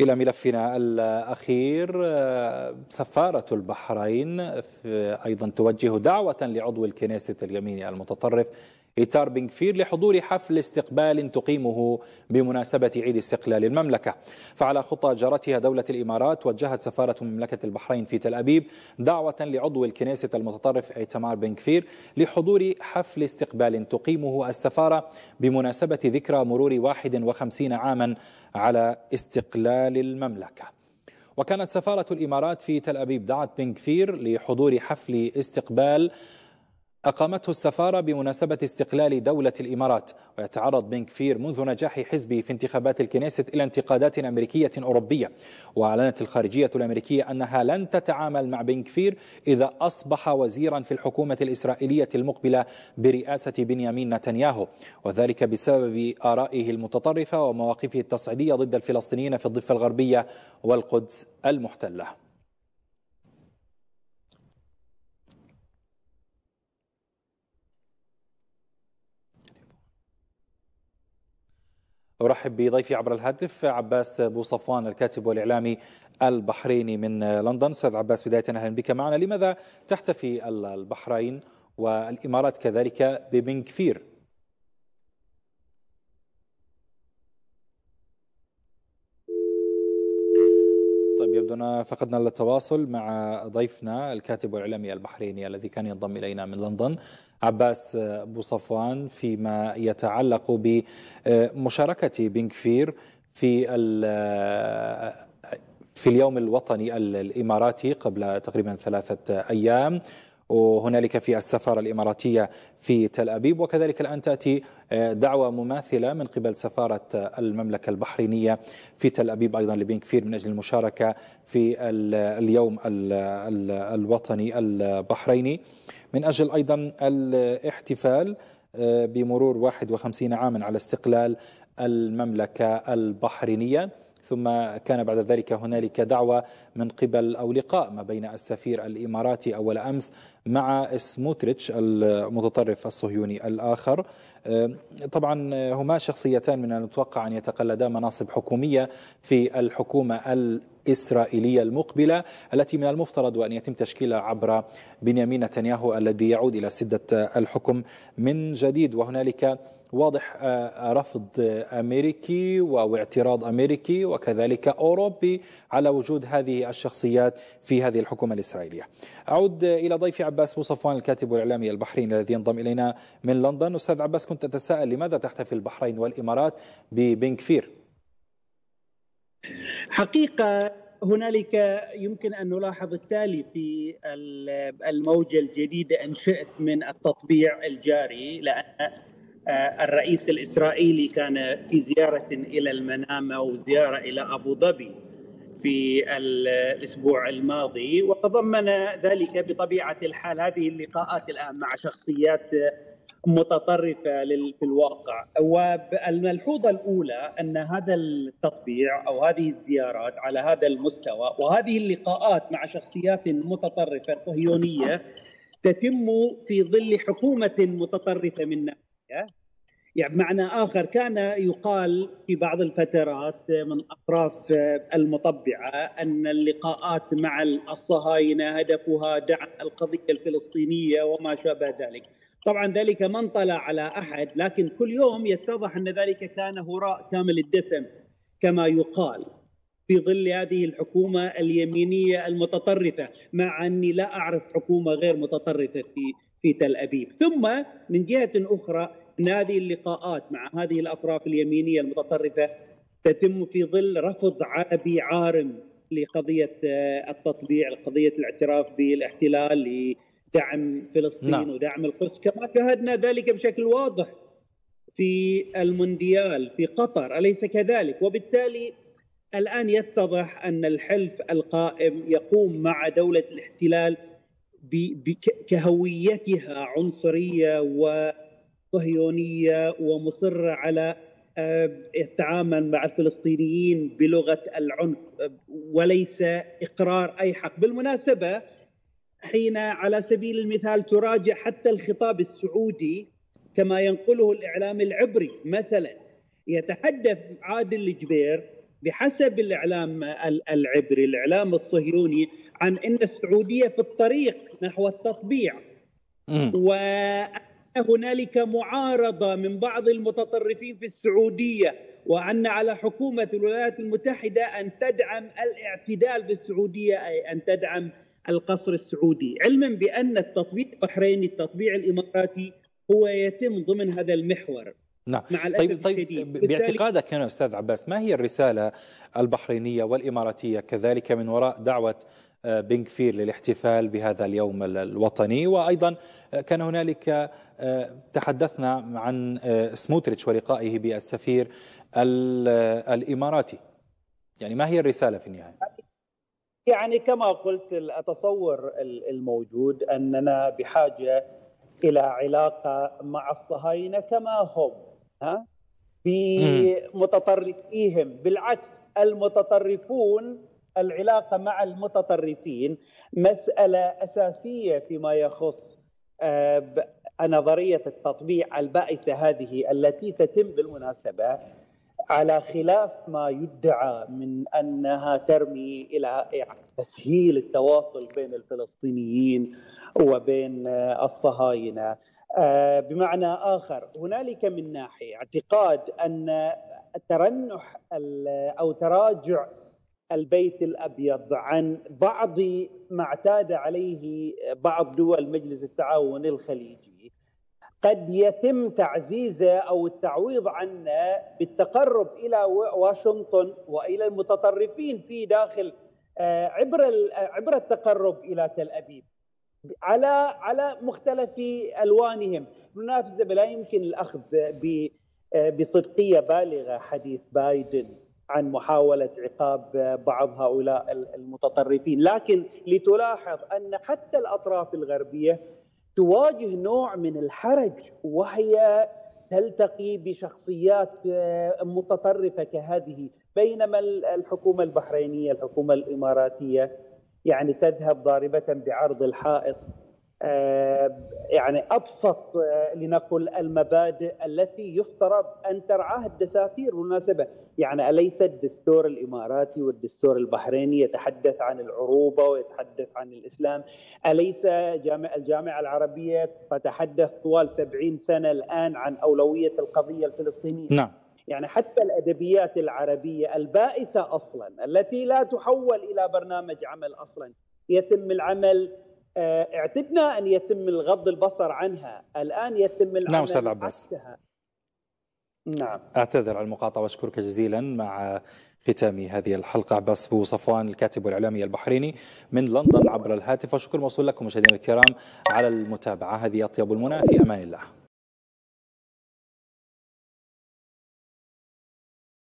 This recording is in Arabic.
إلى ملفنا الأخير سفارة البحرين أيضا توجه دعوة لعضو الكنيسة اليميني المتطرف إيتار بن كفير لحضور حفل استقبال تقيمه بمناسبة عيد استقلال المملكة. فعلى خطى جرتها دولة الإمارات وجهت سفارة مملكة البحرين في تل أبيب دعوة لعضو الكنيسة المتطرف إيتمار بن كفير لحضور حفل استقبال تقيمه السفارة بمناسبة ذكرى مرور 51 عاما على استقلال المملكة. وكانت سفارة الإمارات في تل أبيب دعت بن كفير لحضور حفل استقبال أقامته السفارة بمناسبة استقلال دولة الإمارات ويتعرض بن كفير منذ نجاح حزبه في انتخابات الكنيست إلى انتقادات أمريكية أوروبية. وأعلنت الخارجية الأمريكية أنها لن تتعامل مع بن كفير إذا أصبح وزيرا في الحكومة الإسرائيلية المقبلة برئاسة بنيامين نتنياهو وذلك بسبب آرائه المتطرفة ومواقفه التصعيدية ضد الفلسطينيين في الضفة الغربية والقدس المحتلة. أرحب بضيفي عبر الهاتف عباس بو صفوان الكاتب والإعلامي البحريني من لندن. أستاذ عباس بداية أهلا بك معنا. لماذا تحتفي البحرين والإمارات كذلك ببن كفير أن فقدنا التواصل مع ضيفنا الكاتب والإعلامي البحريني الذي كان ينضم إلينا من لندن عباس بو صفوان فيما يتعلق بمشاركة بن كفير في في اليوم الوطني الإماراتي قبل تقريبا ثلاثة أيام. وهنالك في السفارة الإماراتية في تل أبيب وكذلك الآن تأتي دعوة مماثلة من قبل سفارة المملكة البحرينية في تل أبيب أيضا لبن كفير من أجل المشاركة في اليوم الوطني البحريني. من أجل أيضا الاحتفال بمرور 51 عاما على استقلال المملكة البحرينية. ثم كان بعد ذلك هنالك دعوة من قبل أو لقاء ما بين السفير الإماراتي أول أمس مع سموتريتش المتطرف الصهيوني الآخر. طبعا هما شخصيتان من المتوقع أن يتقلدا مناصب حكومية في الحكومة الإسرائيلية المقبلة التي من المفترض أن يتم تشكيلها عبر بنيامين نتنياهو الذي يعود إلى سدة الحكم من جديد. وهنالك واضح رفض أمريكي واعتراض أمريكي وكذلك أوروبي على وجود هذه الشخصيات في هذه الحكومة الإسرائيلية. أعود إلى ضيفي عباس بو صفوان الكاتب والاعلامي البحريني الذي ينضم إلينا من لندن، أستاذ عباس كنت تتساءل لماذا تحتفل البحرين والإمارات ببن كفير؟ حقيقة هنالك يمكن أن نلاحظ التالي في الموجة الجديدة إن شئت من التطبيع الجاري لأن الرئيس الإسرائيلي كان في زيارة إلى المنامة وزيارة إلى أبو ظبي في الأسبوع الماضي وتضمن ذلك بطبيعة الحال. هذه اللقاءات الآن مع شخصيات متطرفة في الواقع. والملحوظة الأولى أن هذا التطبيع أو هذه الزيارات على هذا المستوى وهذه اللقاءات مع شخصيات متطرفة صهيونية تتم في ظل حكومة متطرفة من ناحية يعني بمعنى آخر كان يقال في بعض الفترات من أطراف المطبعة أن اللقاءات مع الصهاينة هدفها دعم القضية الفلسطينية وما شابه ذلك. طبعا ذلك ما انطلع على أحد لكن كل يوم يتضح أن ذلك كان هراء كامل الدسم كما يقال في ظل هذه الحكومة اليمينية المتطرفة مع أني لا أعرف حكومة غير متطرفة في في تل أبيب، ثم من جهة أخرى هذه اللقاءات مع هذه الأطراف اليمينية المتطرفة تتم في ظل رفض عربي عارم لقضية التطبيع، قضية الاعتراف بالاحتلال لدعم فلسطين نعم. ودعم القدس كما شاهدنا ذلك بشكل واضح في المونديال في قطر أليس كذلك؟ وبالتالي الآن يتضح أن الحلف القائم يقوم مع دولة الاحتلال كهويتها عنصرية وصهيونيه ومصرة على التعامل مع الفلسطينيين بلغة العنف وليس إقرار أي حق، بالمناسبة حين على سبيل المثال تراجع حتى الخطاب السعودي كما ينقله الإعلام العبري مثلا يتحدث عادل الجبير بحسب الإعلام العبري الإعلام الصهيوني عن إن السعودية في الطريق نحو التطبيع. وهنالك معارضة من بعض المتطرفين في السعودية وأن على حكومة الولايات المتحدة أن تدعم الاعتدال بالسعودية أي أن تدعم القصر السعودي. علما بأن التطبيع البحريني التطبيع الإماراتي هو يتم ضمن هذا المحور. نعم. مع طيب طيب باعتقادك هنا أستاذ عباس ما هي الرسالة البحرينية والإماراتية؟ كذلك من وراء دعوة آه، بنك فير للاحتفال بهذا اليوم الوطني وأيضا آه، كان هنالك تحدثنا عن سموتريتش ولقائه بالسفير الإماراتي. يعني ما هي الرسالة في النهاية؟ يعني كما قلت اتصور الموجود أننا بحاجة إلى علاقة مع الصهاينة كما هم ها؟ بمتطرفيهم. بالعكس المتطرفون العلاقة مع المتطرفين مسألة أساسية فيما يخص نظرية التطبيع البائسة هذه التي تتم بالمناسبة على خلاف ما يدعى من أنها ترمي إلى تسهيل التواصل بين الفلسطينيين وبين الصهاينة. آه، بمعنى آخر هنالك من ناحية اعتقاد أن ترنح أو تراجع البيت الأبيض عن بعض ما اعتاد عليه بعض دول مجلس التعاون الخليجي. قد يتم تعزيزه أو التعويض عنه بالتقرب إلى واشنطن وإلى المتطرفين في داخل آه، عبر عبر التقرب إلى تل أبيب. على على مختلف ألوانهم. منافسه لا يمكن الأخذ آه، بصدقية بالغة حديث بايدن عن محاولة عقاب بعض هؤلاء المتطرفين، لكن لتلاحظ أن حتى الأطراف الغربية تواجه نوع من الحرج وهي تلتقي بشخصيات آه، متطرفة كهذه. بينما الحكومة البحرينية الحكومة الإماراتية يعني تذهب ضاربة بعرض الحائط. يعني أبسط آه، لنقل المبادئ التي يفترض أن ترعاها الدساتير بالمناسبه، يعني أليس الدستور الإماراتي والدستور البحريني يتحدث عن العروبة ويتحدث عن الإسلام؟ أليس جامع الجامعة العربية تتحدث طوال 70 سنة الآن عن أولوية القضية الفلسطينية؟ نعم يعني حتى الأدبيات العربية البائسة أصلا التي لا تحول إلى برنامج عمل أصلا يتم العمل آه، اعتدنا أن يتم الغض البصر عنها. الآن يتم العمل نعم أستاذ عباس. نعم. أعتذر على المقاطعة وأشكرك جزيلا مع ختام هذه الحلقة. عباس بو صفوان الكاتب والإعلامي البحريني من لندن عبر الهاتف. وشكر موصول لكم مشاهدينا الكرام على المتابعة. هذه أطيب المنى. في أمان الله.